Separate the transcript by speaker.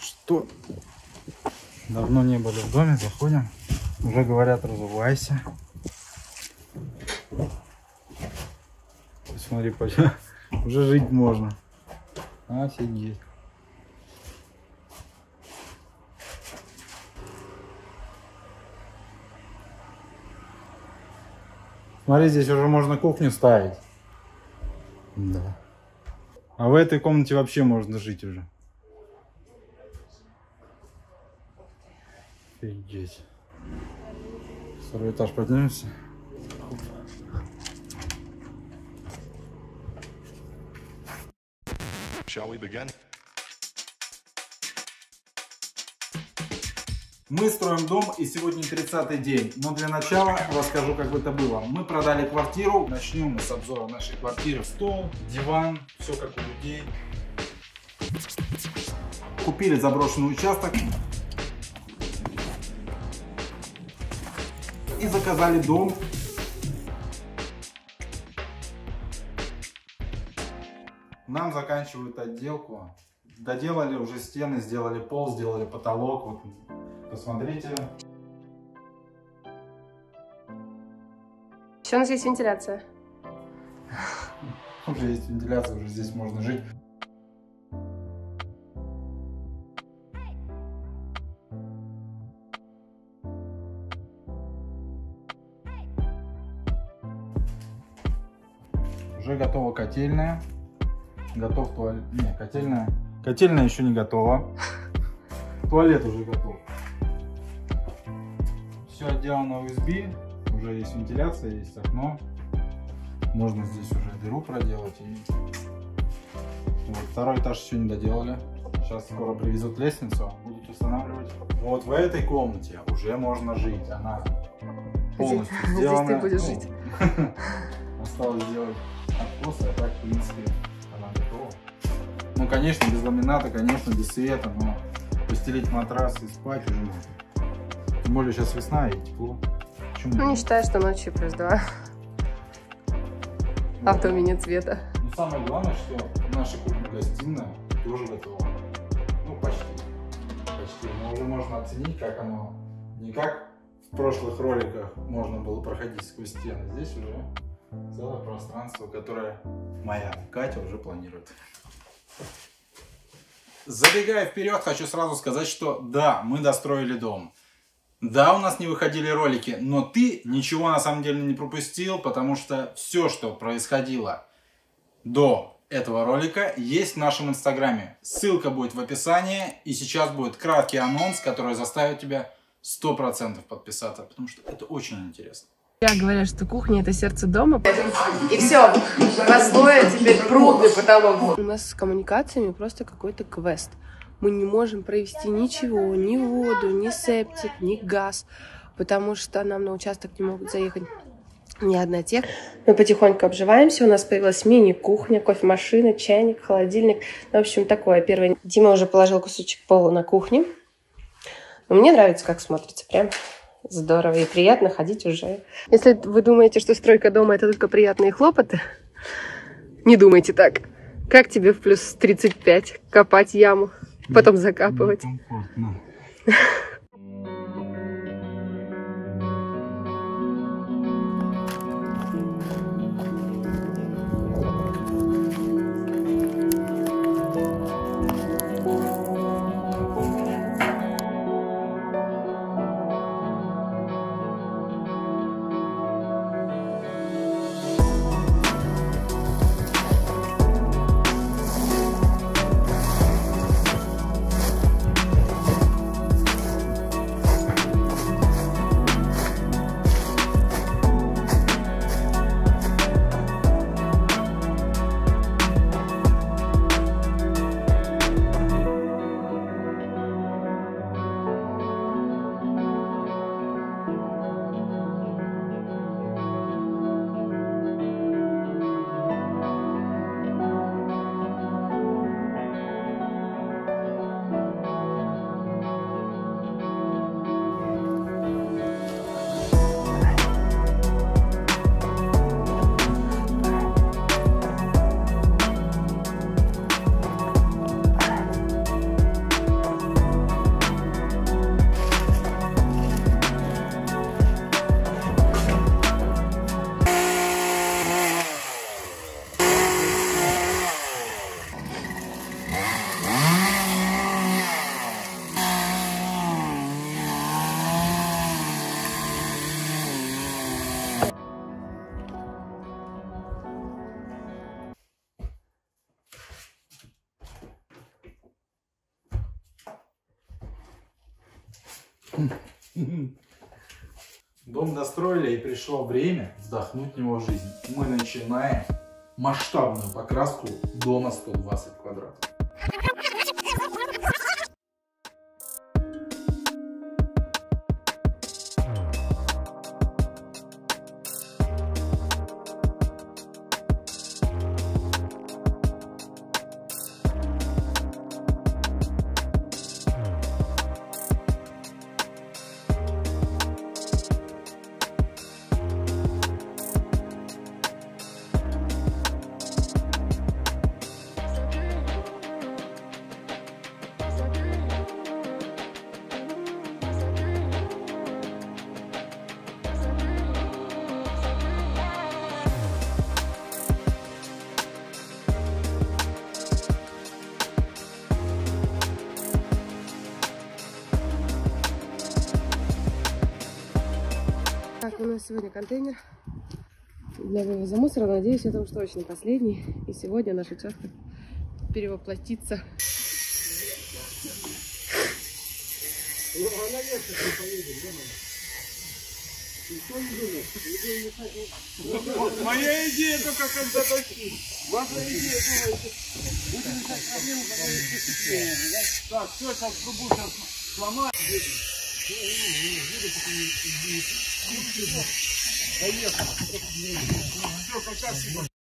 Speaker 1: Что? Давно не были в доме, заходим. Уже говорят, разувайся. Смотри, уже жить можно. Офигеть. Смотри, здесь уже можно кухню ставить. Да. А в этой комнате вообще можно жить уже. Офигеть. Второй этаж поднимемся. Shall we begin? Мы строим дом и сегодня 30 день, но для начала расскажу, как бы это было. Мы продали квартиру, начнем мы с обзора нашей квартиры. Стол, диван, все как у людей. Купили заброшенный участок и заказали дом. Нам заканчивают отделку. Доделали уже стены, сделали пол, сделали потолок. Вот Посмотрите.
Speaker 2: Еще у нас есть вентиляция.
Speaker 1: Уже есть вентиляция, уже здесь можно жить. Уже готова котельная. Готов туалет. Не, котельная. Котельная еще не готова. Туалет уже готов. Все отделано USB, уже есть вентиляция, есть окно. Можно здесь уже дыру проделать. И... Вот, второй этаж еще не доделали. Сейчас скоро привезут лестницу, будут устанавливать. Вот в этой комнате уже можно жить. Она полностью здесь, сделана.
Speaker 2: Здесь ты будешь жить.
Speaker 1: Осталось сделать откосы, а так, в принципе, она готова. Ну, конечно, без ламината, конечно, без света, но постелить матрас и спать уже можно. Тем более сейчас весна и тепло.
Speaker 2: Почему? Ну, не считаю, что ночью плюс два. Ну, а в доме нет света.
Speaker 1: Ну, самое главное, что наша кухня-гостиная тоже готова. Ну, почти. Почти. Но уже можно оценить, как оно, не как в прошлых роликах можно было проходить сквозь стены. Здесь уже целое пространство, которое моя Катя уже планирует. Забегая вперед, хочу сразу сказать, что да, мы достроили дом. Да, у нас не выходили ролики, но ты ничего на самом деле не пропустил, потому что все, что происходило до этого ролика, есть в нашем инстаграме. Ссылка будет в описании, и сейчас будет краткий анонс, который заставит тебя 100% подписаться, потому что это очень интересно.
Speaker 2: Я говорю, что кухня это сердце дома. И все, простое теперь пруд потолок. У нас с коммуникациями просто какой-то квест мы не можем провести ничего, ни воду, ни септик, ни газ, потому что нам на участок не могут заехать ни одна тех. Мы потихоньку обживаемся. У нас появилась мини-кухня, кофемашина, чайник, холодильник. В общем, такое. Первое. Дима уже положил кусочек пола на кухне. Но мне нравится, как смотрится. Прям здорово и приятно ходить уже. Если вы думаете, что стройка дома это только приятные хлопоты, не думайте так. Как тебе в плюс 35 копать яму? потом закапывать.
Speaker 1: Дом достроили и пришло время вдохнуть в него жизнь. Мы начинаем масштабную покраску дома 120 квадратов.
Speaker 2: Нас сегодня контейнер для вывоза мусора. Надеюсь, это уж точно последний. И сегодня наш участок перевоплотится.
Speaker 3: Моя идея только когда такие. Ваша идея, думаете, будем решать проблему, поступление, да? Так, все, сейчас трубу сейчас сломаю. Поехали. Все, пока всего.